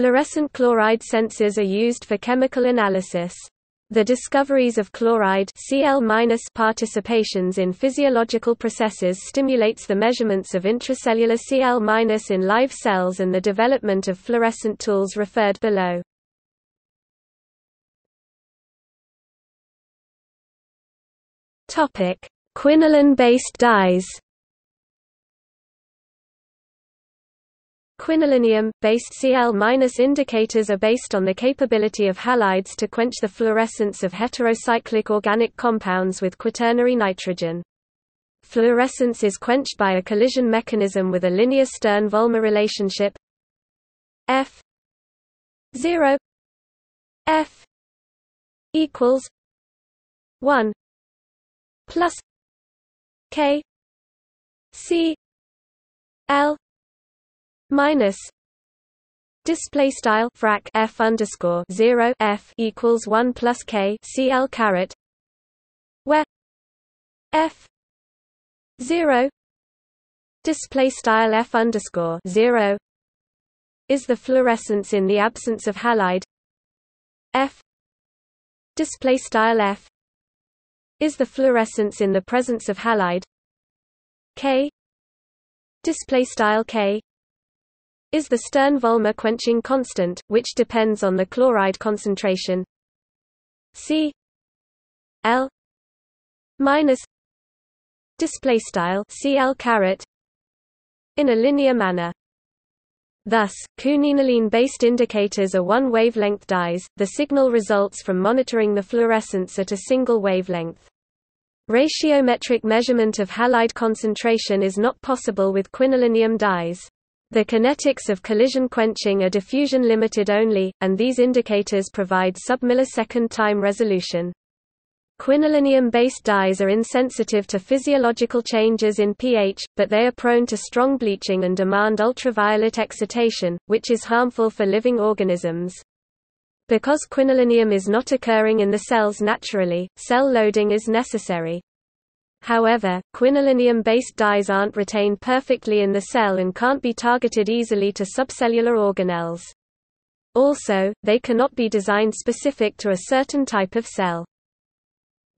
Fluorescent chloride sensors are used for chemical analysis. The discoveries of chloride Cl participations in physiological processes stimulates the measurements of intracellular Cl- in live cells and the development of fluorescent tools referred below. Quinoline-based dyes. Quinolinium-based Cl- indicators are based on the capability of halides to quench the fluorescence of heterocyclic organic compounds with quaternary nitrogen. Fluorescence is quenched by a collision mechanism with a linear Stern-Volmer relationship F 0 F equals 1 plus K C L minus display style frac f underscore 0 f equals 1 plus k cl caret where f 0 display style f underscore 0 is the fluorescence in the absence of halide f display style f is the fluorescence in the presence of halide K display style K is the Stern-Volmer quenching constant which depends on the chloride concentration C L minus display style CL caret in a linear manner Thus, quinoline-based indicators are one-wavelength dyes, the signal results from monitoring the fluorescence at a single wavelength. Ratiometric measurement of halide concentration is not possible with quinolinium dyes. The kinetics of collision quenching are diffusion limited only, and these indicators provide sub-millisecond time resolution. Quinolinium-based dyes are insensitive to physiological changes in pH, but they are prone to strong bleaching and demand ultraviolet excitation, which is harmful for living organisms. Because quinolinium is not occurring in the cells naturally, cell loading is necessary. However, quinolinium-based dyes aren't retained perfectly in the cell and can't be targeted easily to subcellular organelles. Also, they cannot be designed specific to a certain type of cell.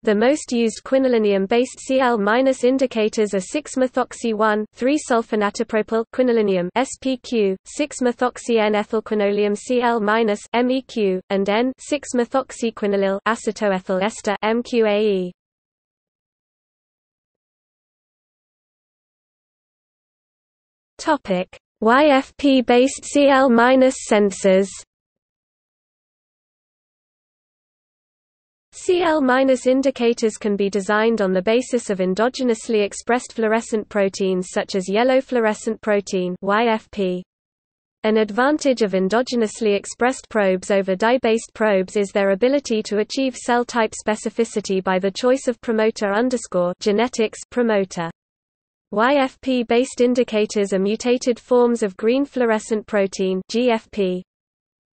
The most used quinolinium-based Cl- indicators are 6-methoxy-1, 3-sulfonatopropyl quinolinium (SPQ), 6-methoxy-N-ethylquinolinium Cl- (MEQ), and N-6-methoxyquinolyl acetoethyl ester (MQAE). Topic: YFP-based Cl- sensors. Cl- indicators can be designed on the basis of endogenously expressed fluorescent proteins such as yellow fluorescent protein YFP. An advantage of endogenously expressed probes over dye-based probes is their ability to achieve cell type specificity by the choice of promoter underscore genetics promoter. YFP-based indicators are mutated forms of green fluorescent protein GFP.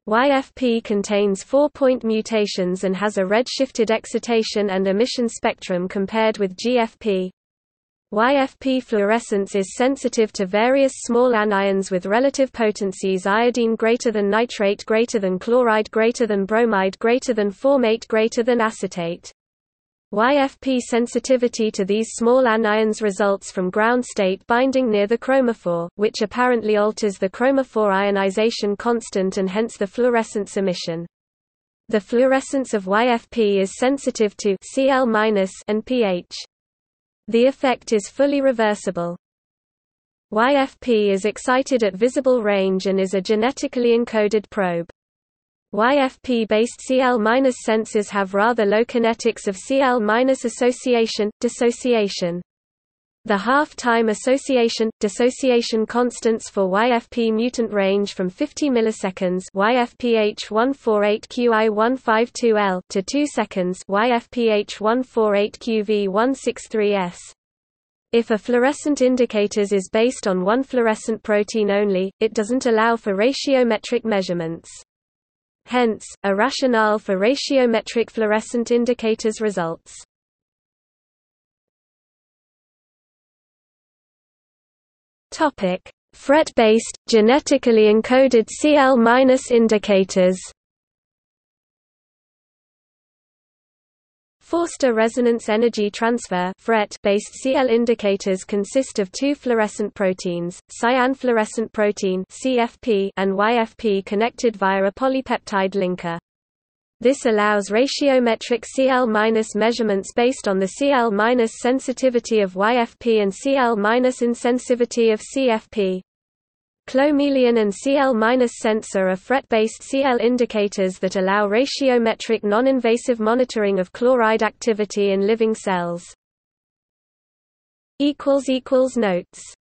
YFP contains four-point mutations and has a red-shifted excitation and emission spectrum compared with GFP. YFP fluorescence is sensitive to various small anions with relative potencies iodine greater than nitrate greater than chloride greater than bromide greater than formate greater than acetate. YFP sensitivity to these small anions results from ground state binding near the chromophore, which apparently alters the chromophore ionization constant and hence the fluorescence emission. The fluorescence of YFP is sensitive to Cl- and pH. The effect is fully reversible. YFP is excited at visible range and is a genetically encoded probe. YFP-based Cl- sensors have rather low kinetics of Cl- association, dissociation. The half-time association dissociation constants for YFP mutant range from 50 milliseconds YFPH148QI152L to 2 seconds YFPH148QV163S. If a fluorescent indicators is based on one fluorescent protein only, it doesn't allow for ratiometric measurements. Hence, a rationale for ratiometric fluorescent indicators results. Topic: FRET-based, genetically encoded Cl- indicators Forster resonance energy transfer based Cl indicators consist of two fluorescent proteins, cyan fluorescent protein CFP and YFP connected via a polypeptide linker. This allows ratiometric Cl- measurements based on the Cl- sensitivity of YFP and Cl- insensivity of CFP. Chlomeleon and Cl-sensor are FRET-based Cl indicators that allow ratiometric non-invasive monitoring of chloride activity in living cells. Notes